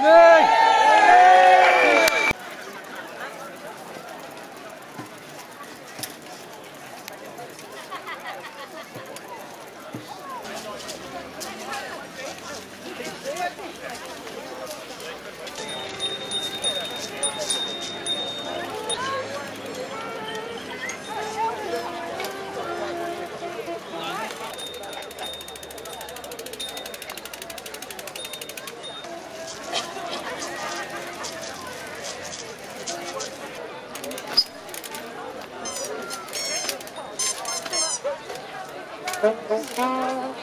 Nick! Thank